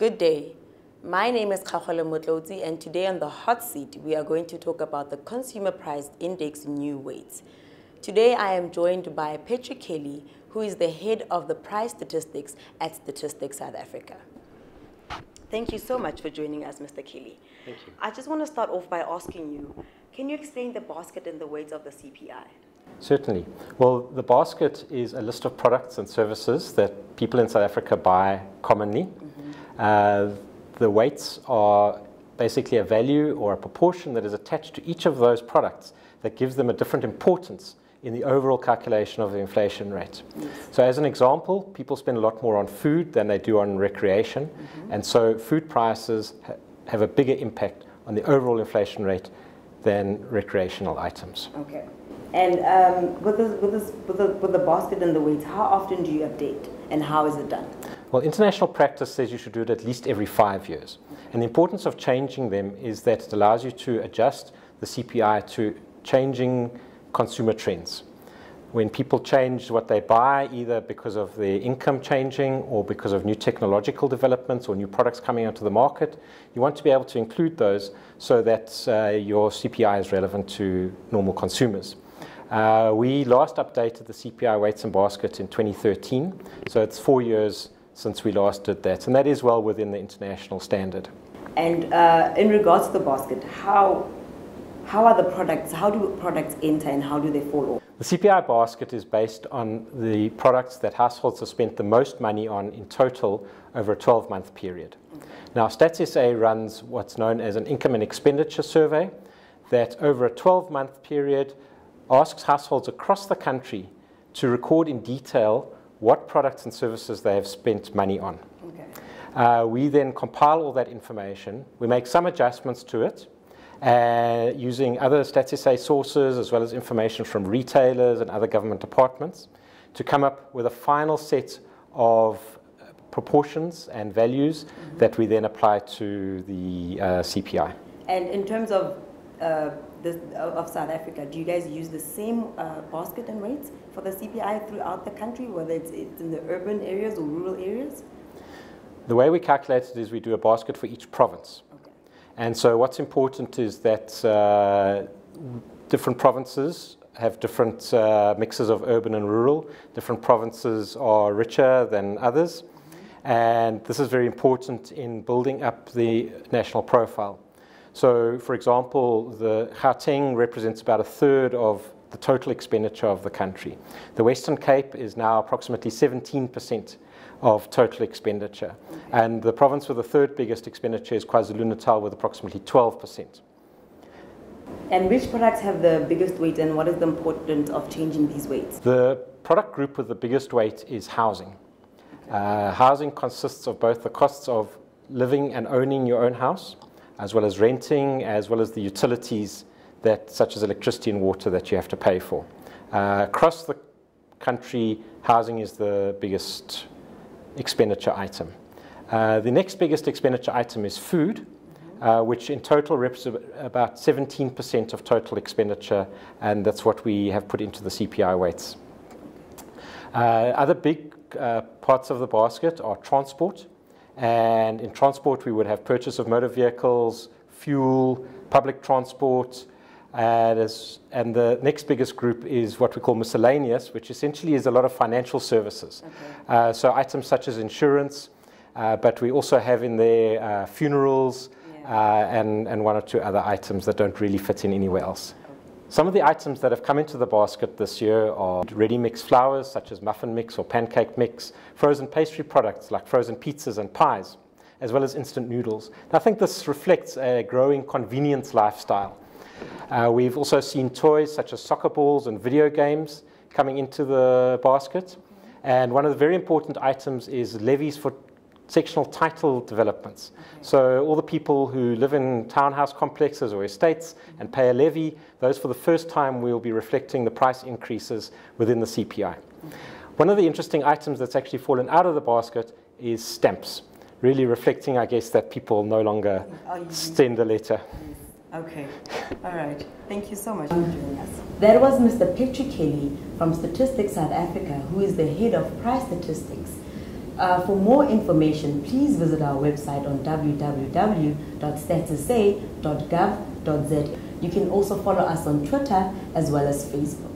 Good day. My name is Khakole Motlotsi, and today on the hot seat, we are going to talk about the Consumer Price Index new weights. Today, I am joined by Patrick Kelly, who is the head of the price statistics at Statistics South Africa. Thank you so much for joining us, Mr. Kelly. Thank you. I just want to start off by asking you, can you explain the basket and the weights of the CPI? Certainly. Well, the basket is a list of products and services that people in South Africa buy commonly. Mm-hmm. Uh, the weights are basically a value or a proportion that is attached to each of those products that gives them a different importance in the overall calculation of the inflation rate. Yes. So, as an example, people spend a lot more on food than they do on recreation, mm-hmm. and so food prices ha- have a bigger impact on the overall inflation rate than recreational items. Okay. And um, with, this, with, this, with, the, with the basket and the weights, how often do you update and how is it done? Well, international practice says you should do it at least every five years. And the importance of changing them is that it allows you to adjust the CPI to changing consumer trends. When people change what they buy, either because of their income changing or because of new technological developments or new products coming onto the market, you want to be able to include those so that uh, your CPI is relevant to normal consumers. Uh, we last updated the CPI weights and basket in 2013, so it's four years since we last did that, and that is well within the international standard. And uh, in regards to the basket, how how are the products? How do products enter, and how do they fall off? The CPI basket is based on the products that households have spent the most money on in total over a 12-month period. Okay. Now, Stats SA runs what's known as an income and expenditure survey that over a 12-month period asks households across the country to record in detail what products and services they have spent money on. Okay. Uh, we then compile all that information. We make some adjustments to it uh, using other Stats SA sources as well as information from retailers and other government departments to come up with a final set of proportions and values mm-hmm. that we then apply to the uh, CPI. And in terms of uh, this, of South Africa, do you guys use the same uh, basket and rates for the CPI throughout the country, whether it's, it's in the urban areas or rural areas? The way we calculate it is we do a basket for each province. Okay. And so what's important is that uh, different provinces have different uh, mixes of urban and rural. Different provinces are richer than others. Mm-hmm. And this is very important in building up the national profile. So, for example, the Gauteng represents about a third of the total expenditure of the country. The Western Cape is now approximately 17% of total expenditure. And the province with the third biggest expenditure is KwaZulu-Natal with approximately 12%. And which products have the biggest weight and what is the importance of changing these weights? The product group with the biggest weight is housing. Uh, housing consists of both the costs of living and owning your own house, as well as renting, as well as the utilities that, such as electricity and water, that you have to pay for. Uh, across the country, housing is the biggest expenditure item. Uh, the next biggest expenditure item is food, uh, which in total represents about 17% of total expenditure, and that's what we have put into the CPI weights. Uh, other big uh, parts of the basket are transport, and in transport, we would have purchase of motor vehicles, fuel, public transport, and, as, and the next biggest group is what we call miscellaneous, which essentially is a lot of financial services. Okay. Uh, so items such as insurance, uh, but we also have in there uh, funerals yeah. Uh, and, and one or two other items that don't really fit in anywhere else. Some of the items that have come into the basket this year are ready mix flours such as muffin mix or pancake mix, frozen pastry products like frozen pizzas and pies, as well as instant noodles. I think this reflects a growing convenience lifestyle. Uh, we've also seen toys such as soccer balls and video games coming into the basket. And one of the very important items is levies for sectional title developments. Okay. So all the people who live in townhouse complexes or estates mm-hmm. and pay a levy, those for the first time we will be reflecting the price increases within the CPI. Okay. One of the interesting items that's actually fallen out of the basket is stamps, really reflecting, I guess, that people no longer send a letter. Okay, all right. Thank you so much for joining us. That was Mr. Patrick Kelly from Statistics South Africa, who is the head of price statistics Uh, for more information, please visit our website on www.statsa.gov.za. You can also follow us on Twitter as well as Facebook.